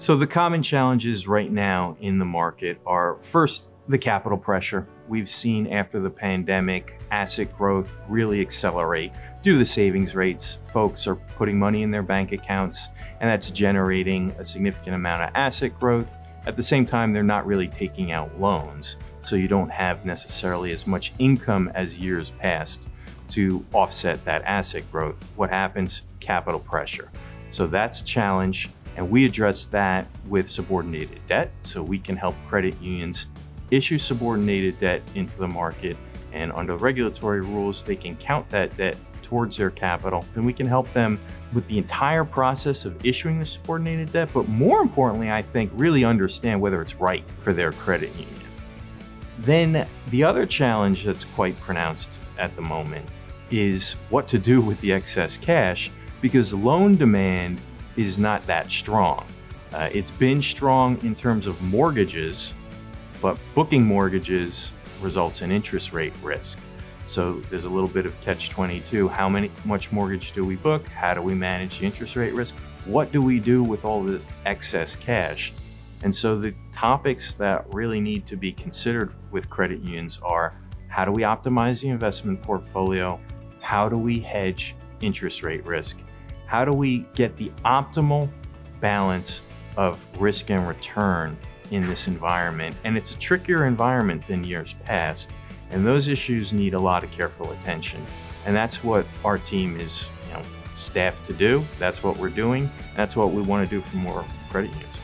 So the common challenges right now in the market are first, the capital pressure. We've seen after the pandemic, asset growth really accelerate due to the savings rates. Folks are putting money in their bank accounts and that's generating a significant amount of asset growth. At the same time, they're not really taking out loans. So you don't have necessarily as much income as years past to offset that asset growth. What happens? Capital pressure. So that's challenge and we address that with subordinated debt. So we can help credit unions issue subordinated debt into the market. And under regulatory rules, they can count that debt towards their capital. And we can help them with the entire process of issuing the subordinated debt. But more importantly, I think really understand whether it's right for their credit union. Then the other challenge that's quite pronounced at the moment is what to do with the excess cash because loan demand is not that strong. Uh, it's been strong in terms of mortgages, but booking mortgages results in interest rate risk. So there's a little bit of catch 22. How many, much mortgage do we book? How do we manage the interest rate risk? What do we do with all this excess cash? And so the topics that really need to be considered with credit unions are how do we optimize the investment portfolio? How do we hedge interest rate risk? How do we get the optimal balance of risk and return in this environment? And it's a trickier environment than years past. And those issues need a lot of careful attention. And that's what our team is you know, staffed to do. That's what we're doing. That's what we want to do for more credit unions.